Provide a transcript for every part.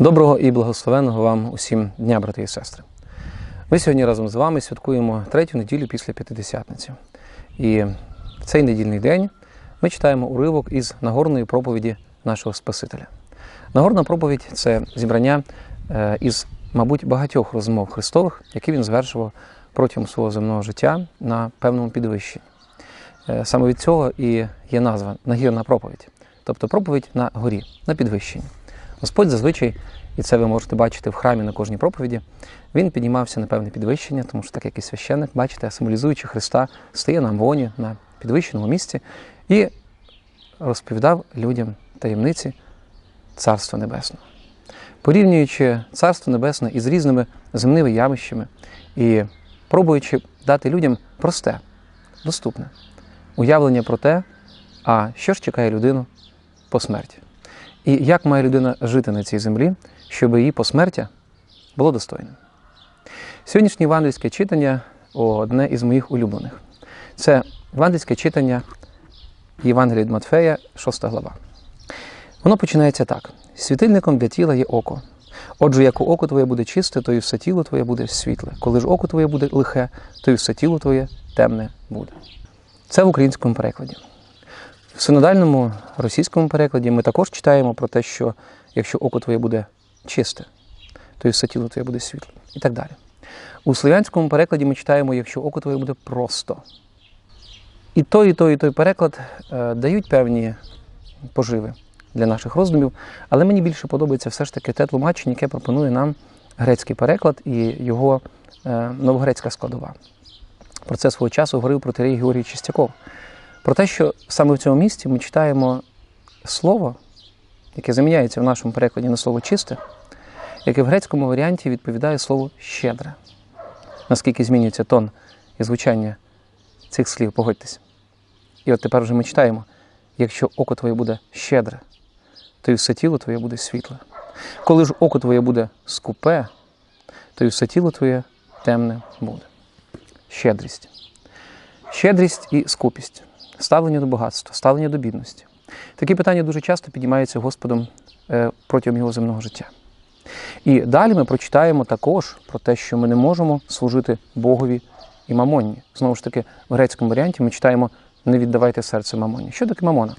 Доброго і благословенного вам усім дня, брати і сестри. Ми сьогодні разом з вами святкуємо третю неділю після П'ятидесятниці. І в цей недільний день ми читаємо уривок із Нагорної проповіді нашого Спасителя. Нагорна проповідь це зібрання е, із, мабуть, багатьох розмов Христових, які він звершував протягом свого земного життя на певному підвищенні. Е, Саме від цього і є назва нагірна проповідь, тобто проповідь на горі, на підвищенні. Господь зазвичай, і це ви можете бачити в храмі на кожній проповіді, він піднімався на певне підвищення, тому що так як і священник, бачите, символізуючи Христа, стає на амвоні, на підвищеному місці і розповідав людям таємниці Царства Небесного. Порівнюючи Царство Небесне із різними земними явищами і пробуючи дати людям просте, доступне уявлення про те, а що ж чекає людину по смерті. І як має людина жити на цій землі, щоб її посмертя було достойним. Сьогоднішнє євангельське читання одне із моїх улюблених. Це євангельське читання Євангелія від Матфея, 6 глава. Воно починається так: світильником для тіла є око. Отже, як око твоє буде чисте, то і все тіло твоє буде світле. Коли ж око твоє буде лихе, то і все тіло твоє темне буде. Це в українському перекладі. В синодальному російському перекладі ми також читаємо про те, що якщо око твоє буде чисте, то і все тіло твоє буде світле. І так далі. У слов'янському перекладі ми читаємо, якщо око твоє буде просто. І той, і той, і той переклад е, дають певні поживи для наших роздумів, але мені більше подобається все ж таки те тлумачення, яке пропонує нам грецький переклад і його е, новогрецька складова. Про це свого часу говорив протерей Георгій Чистяков. Про те, що саме в цьому місці ми читаємо слово, яке заміняється в нашому перекладі на слово чисте, яке в грецькому варіанті відповідає слову щедре. Наскільки змінюється тон і звучання цих слів, погодьтесь. І от тепер вже ми читаємо: якщо око твоє буде щедре, то і все тіло твоє буде світле. Коли ж око твоє буде скупе, то і все тіло твоє темне буде. Щедрість. Щедрість і скупість, ставлення до багатства, ставлення до бідності. Такі питання дуже часто піднімаються Господом е, протягом його земного життя. І далі ми прочитаємо також про те, що ми не можемо служити Богові і мамоні. Знову ж таки, в грецькому варіанті ми читаємо не віддавайте серце мамоні. Що таке мамона?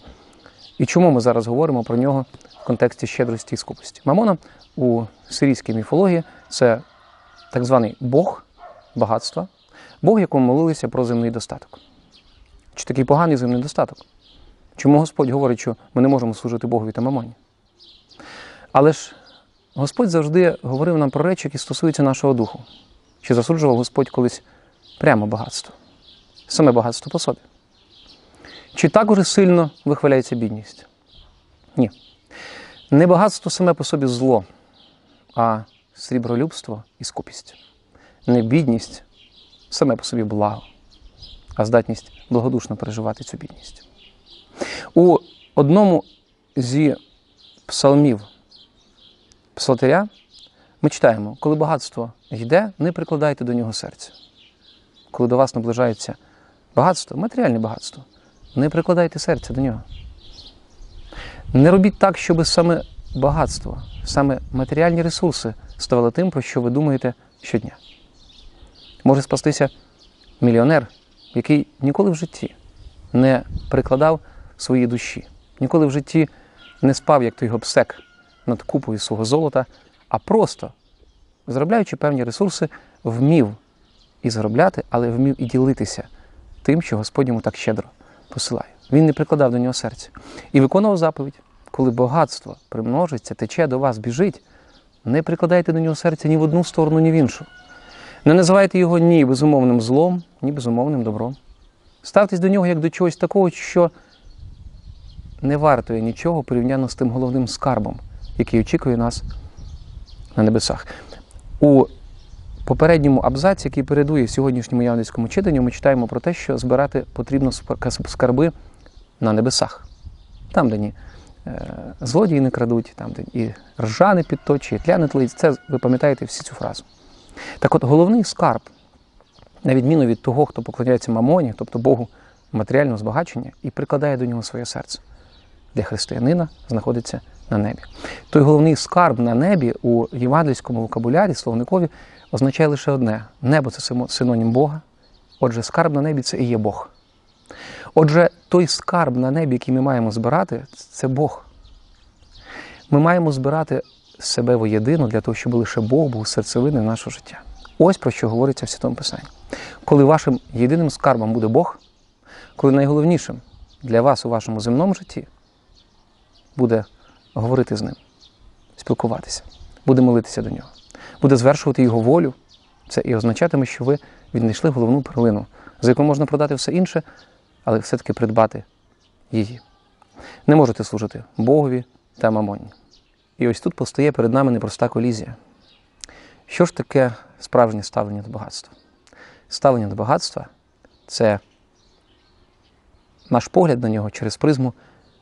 І чому ми зараз говоримо про нього в контексті щедрості і скупості? Мамона у сирійській міфології це так званий Бог багатства, Бог, якому молилися про земний достаток. Чи такий поганий земний достаток? Чому Господь говорить, що ми не можемо служити Богові та мамоні? Але ж Господь завжди говорив нам про речі, які стосуються нашого духу. Чи засуджував Господь колись прямо багатство? Саме багатство по собі. Чи також сильно вихваляється бідність? Ні. Не багатство саме по собі зло, а срібролюбство і скупість. Не бідність саме по собі благо, а здатність благодушно переживати цю бідність. У одному зі псалмів псалтиря ми читаємо, коли багатство йде, не прикладайте до нього серця. Коли до вас наближається багатство, матеріальне багатство, не прикладайте серця до нього. Не робіть так, щоб саме багатство, саме матеріальні ресурси ставали тим, про що ви думаєте щодня. Може спастися мільйонер, який ніколи в житті не прикладав свої душі, ніколи в житті не спав, як той гобсек, над купою свого золота, а просто, заробляючи певні ресурси, вмів і заробляти, але вмів і ділитися тим, що Господь йому так щедро посилає. Він не прикладав до нього серця. І виконував заповідь, коли багатство примножиться, тече до вас, біжить, не прикладайте до нього серця ні в одну сторону, ні в іншу. Не називайте його ні безумовним злом, ні безумовним добром. Ставтесь до нього як до чогось такого, що не вартує нічого порівняно з тим головним скарбом, який очікує нас на небесах. У попередньому абзаці, який передує сьогоднішньому явницькому читанню, ми читаємо про те, що збирати потрібно скарби на небесах. Там, де ні е, злодії не крадуть, там, де і ржа не підточує, тля не тлить. Це ви пам'ятаєте всі цю фразу. Так от головний скарб, на відміну від того, хто поклоняється мамоні, тобто Богу матеріального збагачення, і прикладає до нього своє серце. для християнина знаходиться на небі. Той головний скарб на небі у євангельському вокабулярі, словникові, означає лише одне: небо це синонім Бога. Отже, скарб на небі це і є Бог. Отже, той скарб на небі, який ми маємо збирати, це Бог. Ми маємо збирати себе воєдину для того, щоб лише Бог був серцевиною нашого життя. Ось про що говориться в Святому Писанні. Коли вашим єдиним скарбом буде Бог, коли найголовнішим для вас у вашому земному житті буде говорити з ним, спілкуватися, буде молитися до нього, буде звершувати його волю, це і означатиме, що ви віднайшли головну перлину, за яку можна продати все інше, але все-таки придбати її. Не можете служити Богові та мамоні. І ось тут постає перед нами непроста колізія. Що ж таке справжнє ставлення до багатства? Ставлення до багатства це наш погляд на нього через призму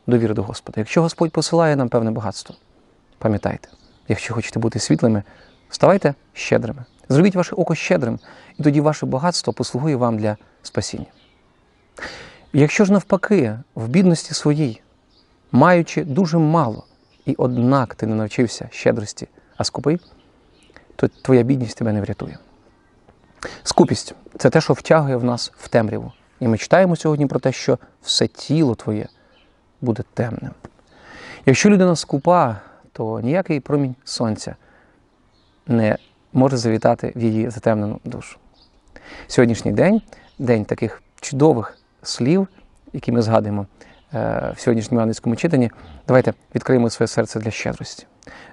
довіри до Господа. Якщо Господь посилає нам певне багатство, пам'ятайте, якщо хочете бути світлими, ставайте щедрими. Зробіть ваше око щедрим, і тоді ваше багатство послугує вам для спасіння. Якщо ж навпаки, в бідності своїй, маючи дуже мало, і однак ти не навчився щедрості, а скупий, то твоя бідність тебе не врятує. Скупість це те, що втягує в нас в темряву. І ми читаємо сьогодні про те, що все тіло твоє буде темним. Якщо людина скупа, то ніякий промінь сонця не може завітати в її затемнену душу. Сьогоднішній день день таких чудових слів, які ми згадуємо в сьогоднішньому ангельському читанні. Давайте відкриємо своє серце для щедрості.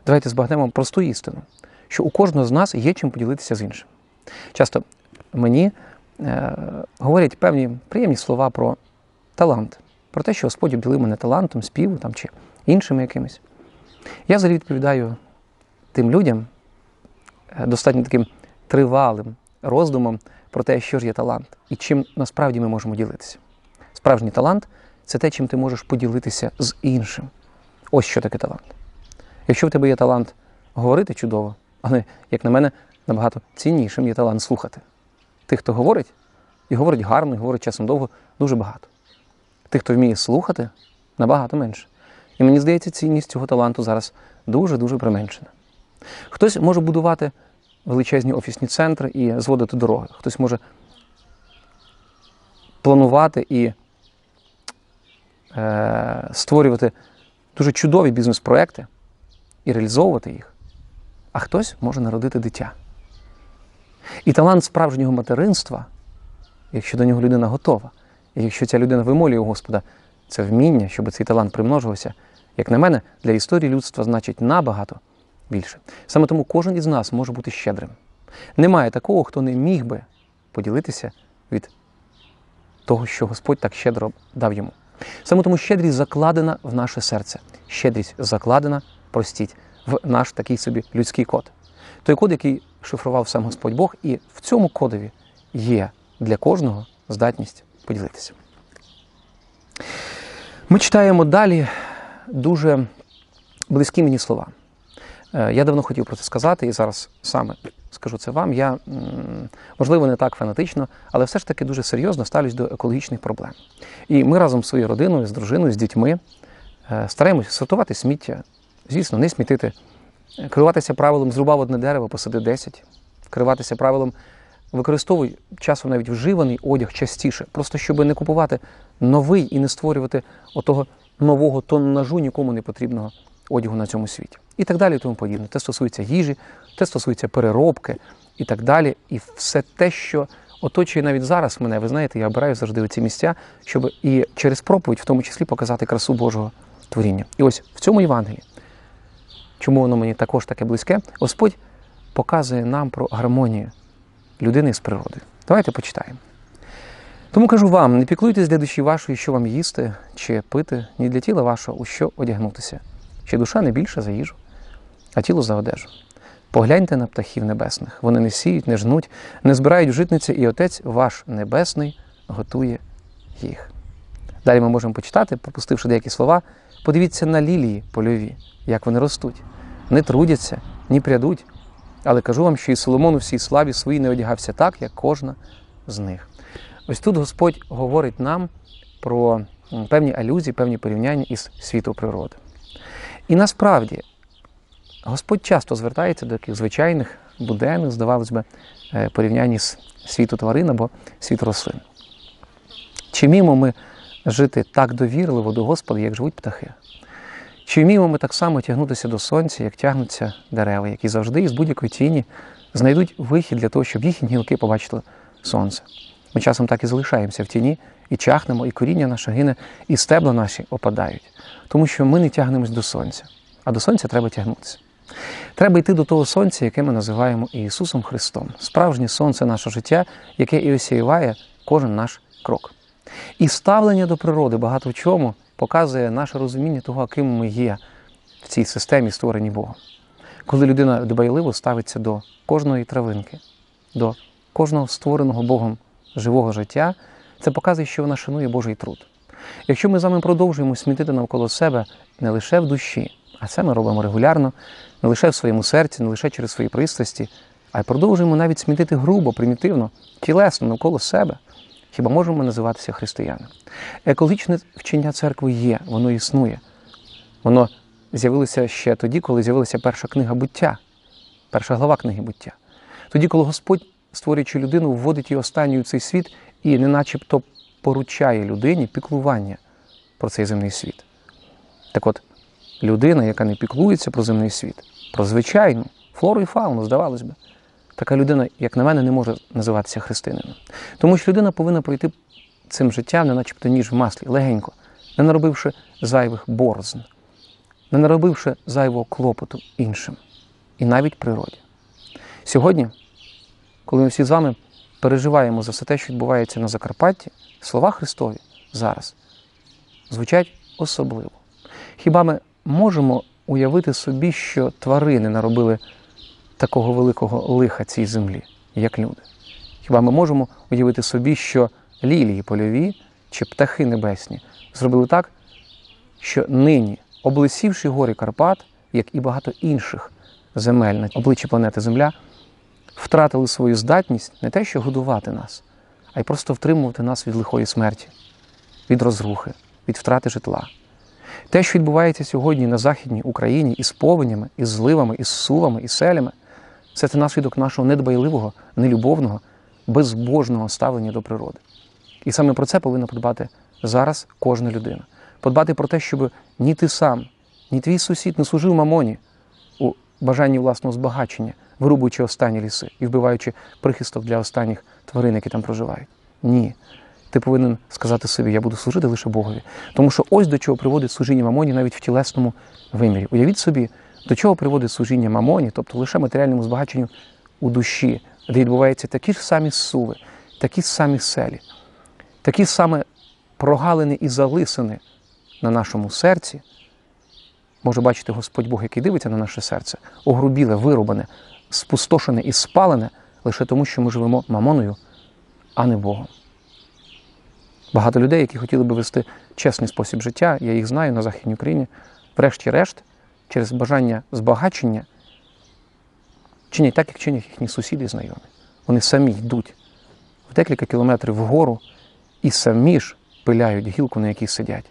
Давайте збагнемо просту істину, що у кожного з нас є чим поділитися з іншим. Часто мені е, говорять певні приємні слова про талант, про те, що Господь обділив мене талантом, співу там, чи іншими якимись. Я взагалі відповідаю тим людям е, достатньо таким тривалим роздумом про те, що ж є талант і чим насправді ми можемо ділитися. Справжній талант це те, чим ти можеш поділитися з іншим. Ось що таке талант. Якщо в тебе є талант говорити чудово, але, як на мене, набагато ціннішим є талант слухати. Тих, хто говорить, і говорить гарно, і говорить часом довго, дуже багато. Тих, хто вміє слухати, набагато менше. І мені здається, цінність цього таланту зараз дуже-дуже применшена. Хтось може будувати величезні офісні центри і зводити дороги. Хтось може планувати і створювати дуже чудові бізнес-проекти і реалізовувати їх. А хтось може народити дитя. І талант справжнього материнства, якщо до нього людина готова, і якщо ця людина вимолює у Господа це вміння, щоб цей талант примножувався, як на мене, для історії людства значить набагато більше. Саме тому кожен із нас може бути щедрим. Немає такого, хто не міг би поділитися від того, що Господь так щедро дав йому. Саме тому щедрість закладена в наше серце. Щедрість закладена, простіть, в наш такий собі людський код. Той код, який шифрував сам Господь Бог, і в цьому кодові є для кожного здатність поділитися. Ми читаємо далі дуже близькі мені слова. Е, я давно хотів про це сказати, і зараз саме скажу це вам. Я, можливо, не так фанатично, але все ж таки дуже серйозно ставлюсь до екологічних проблем. І ми разом з своєю родиною, з дружиною, з дітьми е, стараємося сортувати сміття, звісно, не смітити, керуватися правилом зрубав одне дерево, посади 10, керуватися правилом використовуй часом навіть вживаний одяг частіше, просто щоб не купувати новий і не створювати отого нового тоннажу нікому не потрібного одягу на цьому світі. І так далі, і тому подібне. Це стосується їжі, це стосується переробки і так далі. І все те, що оточує навіть зараз мене, ви знаєте, я обираю завжди ці місця, щоб і через проповідь, в тому числі, показати красу Божого творіння. І ось в цьому Євангелії, чому воно мені також таке близьке, Господь показує нам про гармонію людини з природою. Давайте почитаємо. Тому кажу вам: не піклуйтесь для душі вашої, що вам їсти чи пити, ні для тіла вашого, у що одягнутися. Ще душа не більша за їжу, а тіло за одежу. Погляньте на птахів небесних. Вони не сіють, не жнуть, не збирають в житниці, і Отець ваш Небесний готує їх. Далі ми можемо почитати, пропустивши деякі слова. Подивіться на лілії польові, як вони ростуть, не трудяться, ні прядуть. Але кажу вам, що і Соломон у всій славі своїй не одягався так, як кожна з них. Ось тут Господь говорить нам про певні алюзії, певні порівняння із світу природи. І насправді Господь часто звертається до таких звичайних, буденних, здавалось би, е, порівнянь із світу тварин або світу рослин. Чи вміємо ми жити так довірливо до Господа, як живуть птахи? Чи вміємо ми так само тягнутися до сонця, як тягнуться дерева, які завжди із будь-якої тіні знайдуть вихід для того, щоб їхні гілки побачили сонце? Ми часом так і залишаємося в тіні, і чахнемо, і коріння наше гине, і стебла наші опадають, тому що ми не тягнемось до сонця, а до сонця треба тягнутися. Треба йти до того сонця, яке ми називаємо Ісусом Христом, справжнє сонце нашого життя, яке і осіюває кожен наш крок. І ставлення до природи багато в чому показує наше розуміння того, ким ми є в цій системі, створеній Богом. Коли людина дбайливо ставиться до кожної травинки, до кожного створеного Богом живого життя, це показує, що вона шанує Божий труд. Якщо ми з вами продовжуємо смітити навколо себе не лише в душі, а це ми робимо регулярно, не лише в своєму серці, не лише через свої пристрасті, а й продовжуємо навіть смітити грубо, примітивно, тілесно навколо себе. Хіба можемо називатися християнами? Екологічне вчення церкви є, воно існує. Воно з'явилося ще тоді, коли з'явилася перша книга буття, перша глава книги буття. Тоді, коли Господь, створюючи людину, вводить її останню цей світ і не начебто поручає людині піклування про цей земний світ. Так от, людина, яка не піклується про земний світ, про звичайну флору і фауну, здавалось би, така людина, як на мене, не може називатися християнином. Тому що людина повинна пройти цим життям, не начебто ніж в маслі, легенько, не наробивши зайвих борозн, не наробивши зайвого клопоту іншим і навіть природі. Сьогодні, коли ми всі з вами переживаємо за все те, що відбувається на Закарпатті, слова Христові зараз звучать особливо. Хіба ми можемо уявити собі, що тварини наробили такого великого лиха цій землі, як люди? Хіба ми можемо уявити собі, що лілії польові чи птахи небесні зробили так, що нині, облисівши гори Карпат, як і багато інших земель на обличчі планети Земля, втратили свою здатність не те, що годувати нас, а й просто втримувати нас від лихої смерті, від розрухи, від втрати житла. Те, що відбувається сьогодні на Західній Україні із повенями, із зливами, із сувами, із селями, це це наслідок нашого недбайливого, нелюбовного, безбожного ставлення до природи. І саме про це повинна подбати зараз кожна людина. Подбати про те, щоб ні ти сам, ні твій сусід не служив мамоні у бажанні власного збагачення, вирубуючи останні ліси і вбиваючи прихисток для останніх тварин, які там проживають. Ні. Ти повинен сказати собі, я буду служити лише Богові. Тому що ось до чого приводить служіння мамоні навіть в тілесному вимірі. Уявіть собі, до чого приводить служіння мамоні, тобто лише матеріальному збагаченню у душі, де відбуваються такі ж самі суви, такі ж самі селі, такі ж саме прогалини і залисини на нашому серці. Може бачити Господь Бог, який дивиться на наше серце, огрубіле, вирубане, спустошене і спалене лише тому, що ми живемо мамоною, а не Богом. Багато людей, які хотіли би вести чесний спосіб життя, я їх знаю на Західній Україні, врешті-решт, через бажання збагачення, чинять так, як чинять їхні сусіди знайомі. Вони самі йдуть в декілька кілометрів вгору і самі ж пиляють гілку, на якій сидять.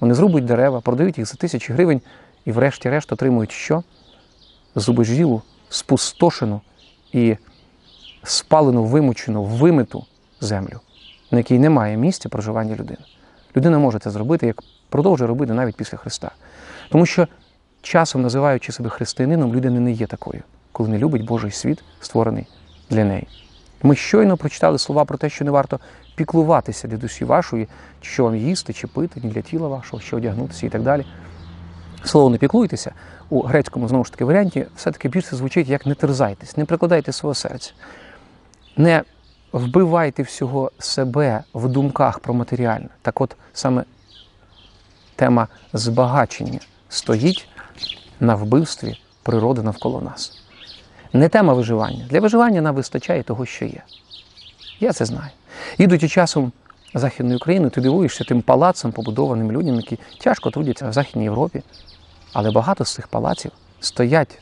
Вони зрубують дерева, продають їх за тисячі гривень і, врешті-решт, отримують що? Зубожілу, спустошену і спалену, вимучену, вимиту землю на якій немає місця проживання людини. Людина може це зробити, як продовжує робити навіть після Христа. Тому що часом, називаючи себе християнином, людина не є такою, коли не любить Божий світ, створений для неї. Ми щойно прочитали слова про те, що не варто піклуватися для душі вашої, що вам їсти чи пити, ні для тіла вашого, що одягнутися і так далі. Слово не піклуйтеся у грецькому знову ж таки варіанті, все-таки більше звучить як не терзайтесь, не прикладайте свого серця. Не вбивайте всього себе в думках про матеріальне. Так от саме тема збагачення стоїть на вбивстві природи навколо нас. Не тема виживання. Для виживання нам вистачає того, що є. Я це знаю. Їдучи часом Західною Україною, ти дивуєшся тим палацам, побудованим людям, які тяжко трудяться в Західній Європі. Але багато з цих палаців стоять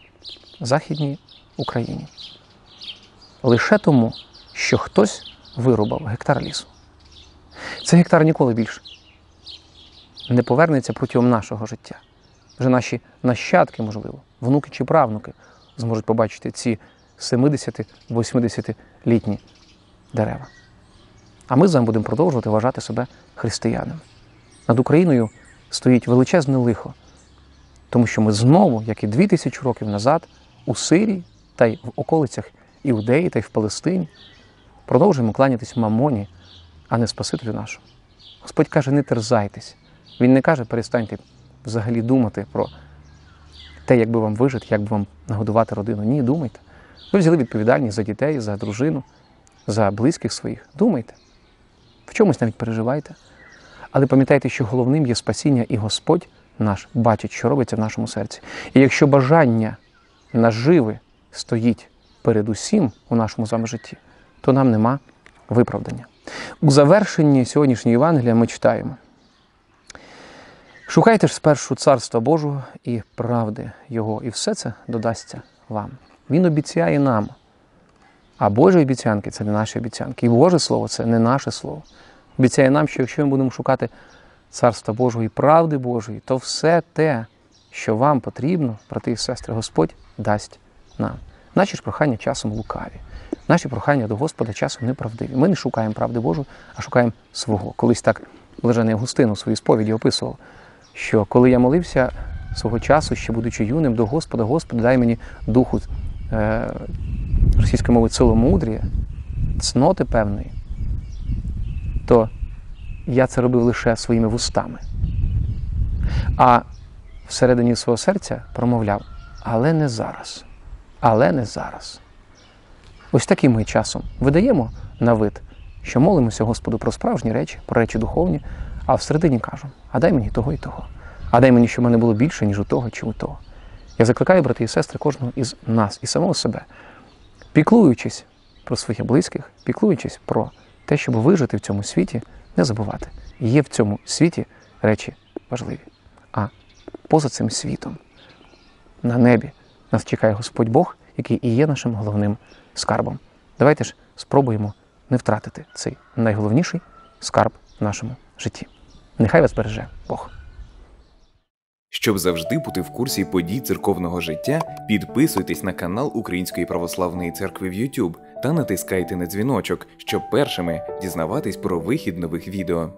в Західній Україні. Лише тому, що хтось вирубав гектар лісу. Цей гектар ніколи більше не повернеться протягом нашого життя. Вже наші нащадки, можливо, внуки чи правнуки зможуть побачити ці 70-80-літні дерева. А ми з вами будемо продовжувати вважати себе християнами. Над Україною стоїть величезне лихо, тому що ми знову, як і дві тисячі років назад, у Сирії та й в околицях Іудеї та й в Палестині, продовжуємо кланятись мамоні, а не Спасителю нашому. Господь каже, не терзайтесь. Він не каже, перестаньте взагалі думати про те, як би вам вижити, як би вам нагодувати родину. Ні, думайте. Ви взяли відповідальність за дітей, за дружину, за близьких своїх. Думайте. В чомусь навіть переживайте. Але пам'ятайте, що головним є спасіння, і Господь наш бачить, що робиться в нашому серці. І якщо бажання наживи стоїть перед усім у нашому з житті, то нам нема виправдання. У завершенні сьогоднішньої Євангелія ми читаємо. Шукайте ж спершу Царства Божого і правди Його, і все це додасться вам. Він обіцяє нам. А Божі обіцянки це не наші обіцянки. І Боже Слово це не наше Слово. Обіцяє нам, що якщо ми будемо шукати Царства Божого і правди Божої, то все те, що вам потрібно, брати і сестри, Господь дасть нам. Наші ж прохання часом лукаві. Наші прохання до Господа часом неправдиві. Ми не шукаємо правди Божої, а шукаємо свого. Колись так Блажений Августин у своїй сповіді описував, що коли я молився свого часу, ще будучи юним, до Господа, Господи, дай мені духу е, російської мови ціломудрія, цноти певної, то я це робив лише своїми вустами. А всередині свого серця промовляв, але не зараз, але не зараз. Ось таким ми часом видаємо на вид, що молимося Господу про справжні речі, про речі духовні, а всередині кажемо, а дай мені того і того. А дай мені, щоб мене було більше, ніж у того чи у того. Я закликаю, брати і сестри, кожного із нас і самого себе, піклуючись про своїх близьких, піклуючись про те, щоб вижити в цьому світі, не забувати. Є в цьому світі речі важливі. А поза цим світом, на небі, нас чекає Господь Бог, який і є нашим головним скарбом. Давайте ж спробуємо не втратити цей найголовніший скарб в нашому житті. Нехай вас береже Бог. Щоб завжди бути в курсі подій церковного життя, підписуйтесь на канал Української православної церкви в YouTube та натискайте на дзвіночок, щоб першими дізнаватись про вихід нових відео.